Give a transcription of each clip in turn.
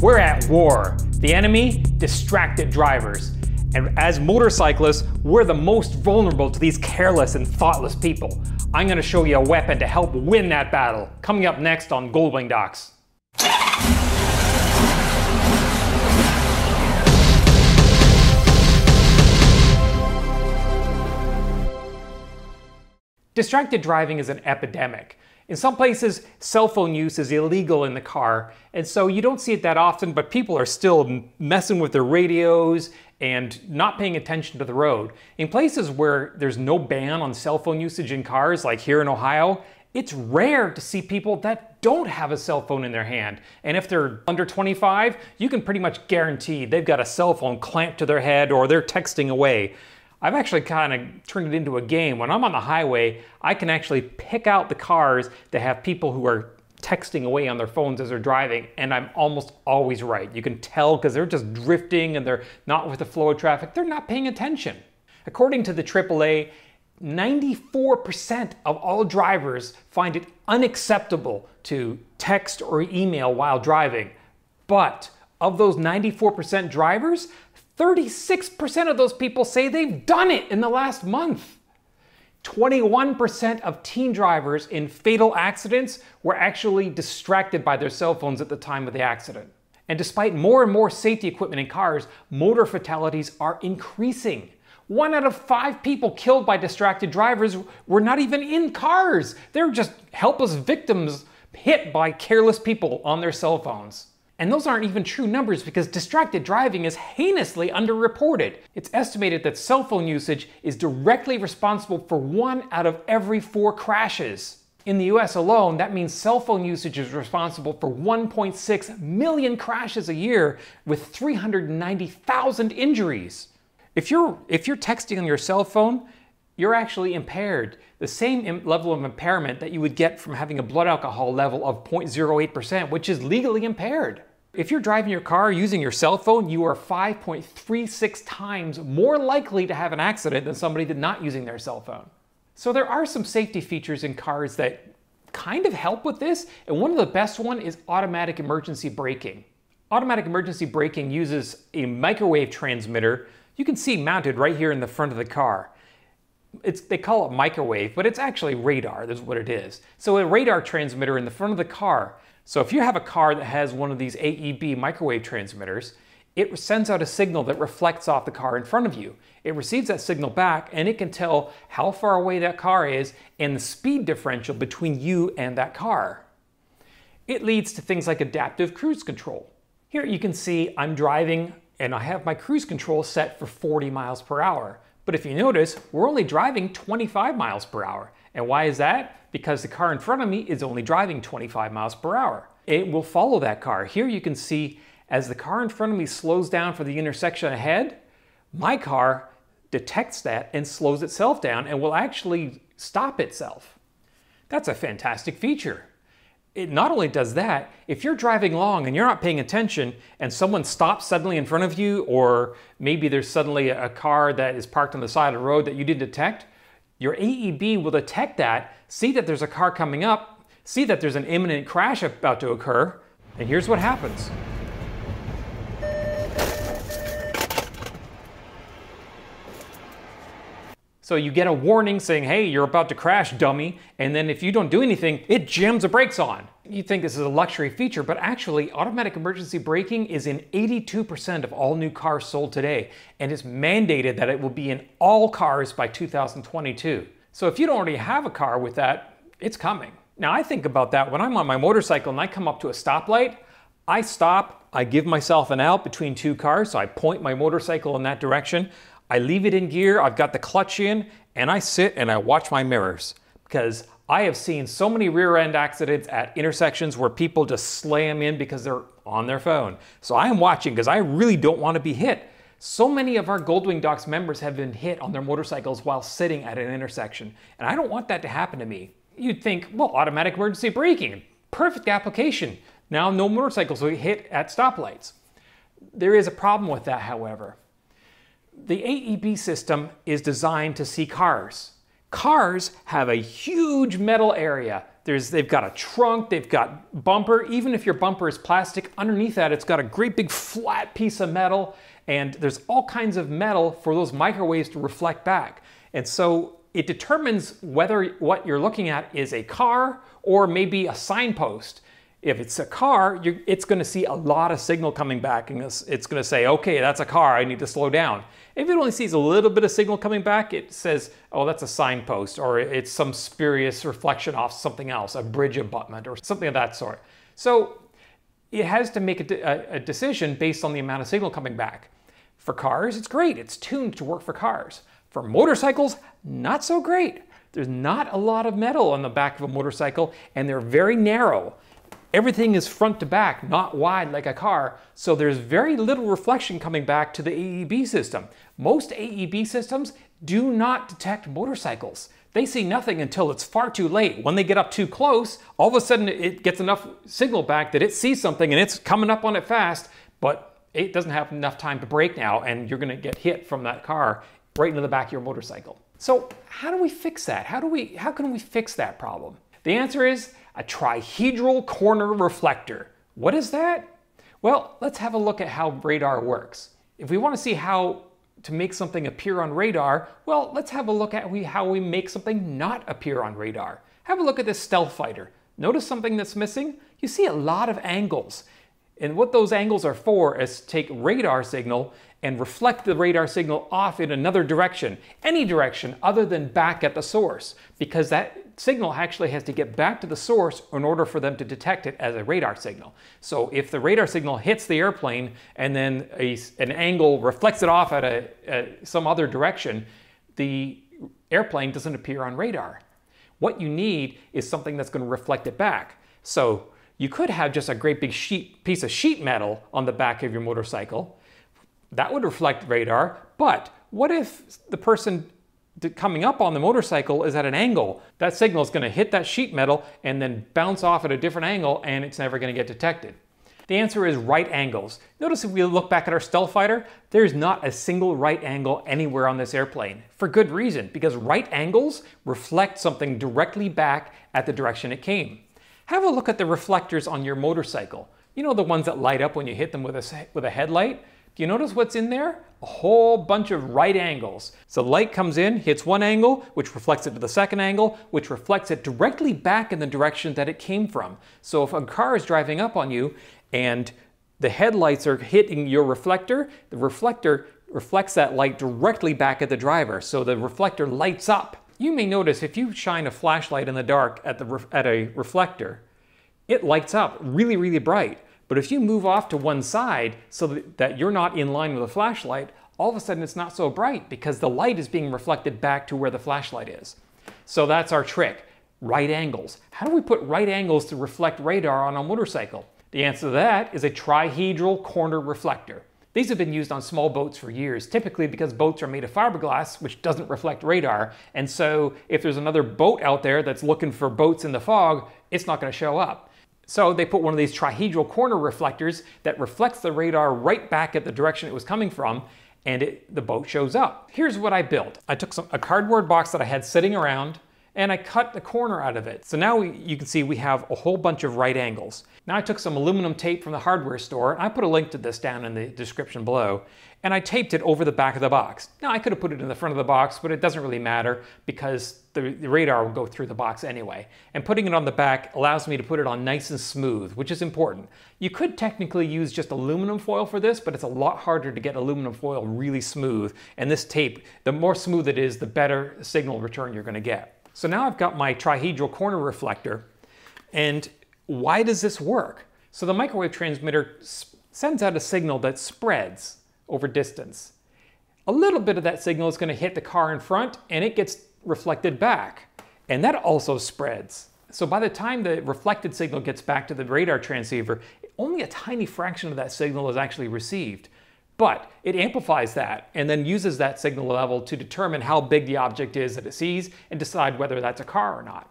we're at war. The enemy, distracted drivers. And as motorcyclists, we're the most vulnerable to these careless and thoughtless people. I'm gonna show you a weapon to help win that battle. Coming up next on Goldwing Docs. Distracted driving is an epidemic. In some places, cell phone use is illegal in the car, and so you don't see it that often, but people are still messing with their radios and not paying attention to the road. In places where there's no ban on cell phone usage in cars, like here in Ohio, it's rare to see people that don't have a cell phone in their hand. And if they're under 25, you can pretty much guarantee they've got a cell phone clamped to their head or they're texting away. I've actually kind of turned it into a game. When I'm on the highway, I can actually pick out the cars that have people who are texting away on their phones as they're driving, and I'm almost always right. You can tell because they're just drifting and they're not with the flow of traffic. They're not paying attention. According to the AAA, 94% of all drivers find it unacceptable to text or email while driving. But of those 94% drivers, 36% of those people say they've done it in the last month. 21% of teen drivers in fatal accidents were actually distracted by their cell phones at the time of the accident. And despite more and more safety equipment in cars, motor fatalities are increasing. One out of five people killed by distracted drivers were not even in cars. They're just helpless victims hit by careless people on their cell phones. And those aren't even true numbers because distracted driving is heinously underreported. It's estimated that cell phone usage is directly responsible for one out of every four crashes. In the US alone, that means cell phone usage is responsible for 1.6 million crashes a year with 390,000 injuries. If you're, if you're texting on your cell phone, you're actually impaired. The same level of impairment that you would get from having a blood alcohol level of 0.08%, which is legally impaired. If you're driving your car using your cell phone, you are 5.36 times more likely to have an accident than somebody that's not using their cell phone. So there are some safety features in cars that kind of help with this, and one of the best one is automatic emergency braking. Automatic emergency braking uses a microwave transmitter you can see mounted right here in the front of the car. It's, they call it microwave, but it's actually radar, that's what it is. So a radar transmitter in the front of the car so if you have a car that has one of these AEB microwave transmitters, it sends out a signal that reflects off the car in front of you. It receives that signal back and it can tell how far away that car is and the speed differential between you and that car. It leads to things like adaptive cruise control. Here you can see I'm driving and I have my cruise control set for 40 miles per hour. But if you notice, we're only driving 25 miles per hour. And why is that? Because the car in front of me is only driving 25 miles per hour. It will follow that car. Here you can see as the car in front of me slows down for the intersection ahead, my car detects that and slows itself down and will actually stop itself. That's a fantastic feature. It not only does that, if you're driving along and you're not paying attention and someone stops suddenly in front of you, or maybe there's suddenly a car that is parked on the side of the road that you didn't detect, your AEB will detect that, see that there's a car coming up, see that there's an imminent crash about to occur, and here's what happens. So you get a warning saying, hey, you're about to crash, dummy. And then if you don't do anything, it jams the brakes on. You think this is a luxury feature, but actually automatic emergency braking is in 82% of all new cars sold today. And it's mandated that it will be in all cars by 2022. So if you don't already have a car with that, it's coming. Now I think about that when I'm on my motorcycle and I come up to a stoplight, I stop, I give myself an out between two cars, so I point my motorcycle in that direction. I leave it in gear, I've got the clutch in, and I sit and I watch my mirrors because I have seen so many rear end accidents at intersections where people just slam in because they're on their phone. So I am watching because I really don't want to be hit. So many of our Goldwing Docs members have been hit on their motorcycles while sitting at an intersection, and I don't want that to happen to me. You'd think, well, automatic emergency braking, perfect application. Now no motorcycles will hit at stoplights. There is a problem with that, however the AEB system is designed to see cars. Cars have a huge metal area There's, they've got a trunk, they've got bumper. Even if your bumper is plastic, underneath that it's got a great big flat piece of metal and there's all kinds of metal for those microwaves to reflect back. And so it determines whether what you're looking at is a car or maybe a signpost. If it's a car, it's going to see a lot of signal coming back and it's, it's going to say, okay, that's a car, I need to slow down. If it only sees a little bit of signal coming back, it says, oh, that's a signpost or it's some spurious reflection off something else, a bridge abutment or something of that sort. So it has to make a, a decision based on the amount of signal coming back. For cars, it's great. It's tuned to work for cars. For motorcycles, not so great. There's not a lot of metal on the back of a motorcycle and they're very narrow. Everything is front to back, not wide like a car, so there's very little reflection coming back to the AEB system. Most AEB systems do not detect motorcycles. They see nothing until it's far too late. When they get up too close, all of a sudden it gets enough signal back that it sees something and it's coming up on it fast, but it doesn't have enough time to brake now and you're gonna get hit from that car right into the back of your motorcycle. So how do we fix that? How, do we, how can we fix that problem? The answer is a trihedral corner reflector. What is that? Well, let's have a look at how radar works. If we want to see how to make something appear on radar, well, let's have a look at how we make something not appear on radar. Have a look at this stealth fighter. Notice something that's missing? You see a lot of angles. And what those angles are for is take radar signal and reflect the radar signal off in another direction, any direction other than back at the source, because that signal actually has to get back to the source in order for them to detect it as a radar signal. So if the radar signal hits the airplane and then a, an angle reflects it off at a, a, some other direction, the airplane doesn't appear on radar. What you need is something that's going to reflect it back. So you could have just a great big sheet, piece of sheet metal on the back of your motorcycle. That would reflect radar, but what if the person coming up on the motorcycle is at an angle? That signal is going to hit that sheet metal and then bounce off at a different angle and it's never going to get detected. The answer is right angles. Notice if we look back at our stealth fighter, there's not a single right angle anywhere on this airplane. For good reason, because right angles reflect something directly back at the direction it came. Have a look at the reflectors on your motorcycle. You know the ones that light up when you hit them with a, with a headlight? Do you notice what's in there? A whole bunch of right angles. So light comes in, hits one angle, which reflects it to the second angle, which reflects it directly back in the direction that it came from. So if a car is driving up on you and the headlights are hitting your reflector, the reflector reflects that light directly back at the driver. So the reflector lights up. You may notice if you shine a flashlight in the dark at, the at a reflector, it lights up really, really bright. But if you move off to one side so that you're not in line with the flashlight, all of a sudden it's not so bright because the light is being reflected back to where the flashlight is. So that's our trick, right angles. How do we put right angles to reflect radar on a motorcycle? The answer to that is a trihedral corner reflector. These have been used on small boats for years, typically because boats are made of fiberglass, which doesn't reflect radar. And so if there's another boat out there that's looking for boats in the fog, it's not going to show up. So they put one of these trihedral corner reflectors that reflects the radar right back at the direction it was coming from, and it, the boat shows up. Here's what I built. I took some, a cardboard box that I had sitting around, and I cut the corner out of it. So now we, you can see we have a whole bunch of right angles. Now I took some aluminum tape from the hardware store, and I put a link to this down in the description below, and I taped it over the back of the box. Now I could have put it in the front of the box, but it doesn't really matter because the, the radar will go through the box anyway. And putting it on the back allows me to put it on nice and smooth, which is important. You could technically use just aluminum foil for this, but it's a lot harder to get aluminum foil really smooth. And this tape, the more smooth it is, the better signal return you're gonna get. So now I've got my trihedral corner reflector, and why does this work? So the microwave transmitter sends out a signal that spreads over distance. A little bit of that signal is going to hit the car in front and it gets reflected back. And that also spreads. So by the time the reflected signal gets back to the radar transceiver, only a tiny fraction of that signal is actually received. But it amplifies that and then uses that signal level to determine how big the object is that it sees and decide whether that's a car or not.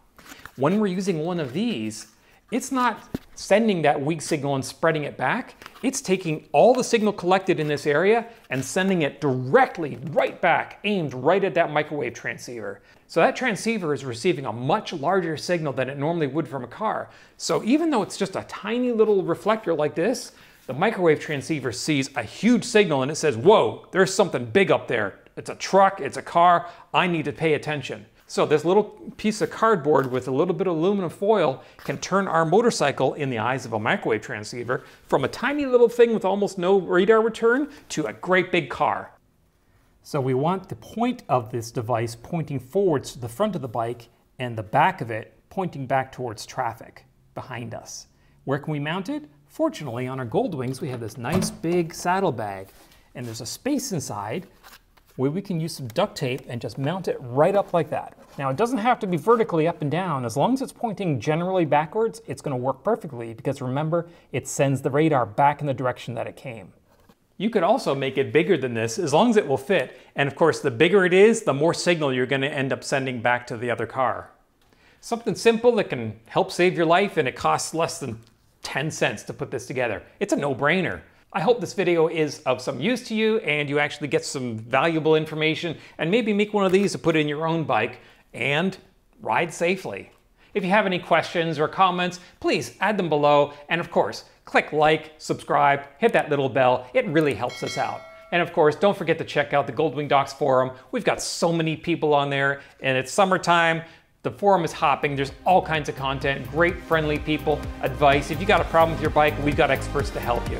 When we're using one of these, it's not sending that weak signal and spreading it back. It's taking all the signal collected in this area and sending it directly right back, aimed right at that microwave transceiver. So that transceiver is receiving a much larger signal than it normally would from a car. So even though it's just a tiny little reflector like this, the microwave transceiver sees a huge signal and it says, whoa, there's something big up there. It's a truck, it's a car, I need to pay attention. So this little piece of cardboard with a little bit of aluminum foil can turn our motorcycle in the eyes of a microwave transceiver from a tiny little thing with almost no radar return to a great big car. So we want the point of this device pointing forwards to the front of the bike and the back of it pointing back towards traffic behind us. Where can we mount it? Fortunately, on our Goldwings, we have this nice big saddlebag and there's a space inside where we can use some duct tape and just mount it right up like that. Now it doesn't have to be vertically up and down. As long as it's pointing generally backwards, it's gonna work perfectly because remember, it sends the radar back in the direction that it came. You could also make it bigger than this as long as it will fit. And of course, the bigger it is, the more signal you're gonna end up sending back to the other car. Something simple that can help save your life and it costs less than 10 cents to put this together. It's a no-brainer. I hope this video is of some use to you and you actually get some valuable information and maybe make one of these to put in your own bike and ride safely. If you have any questions or comments, please add them below. And of course, click like, subscribe, hit that little bell. It really helps us out. And of course, don't forget to check out the Goldwing Docs forum. We've got so many people on there and it's summertime. The forum is hopping. There's all kinds of content, great friendly people, advice. If you got a problem with your bike, we've got experts to help you.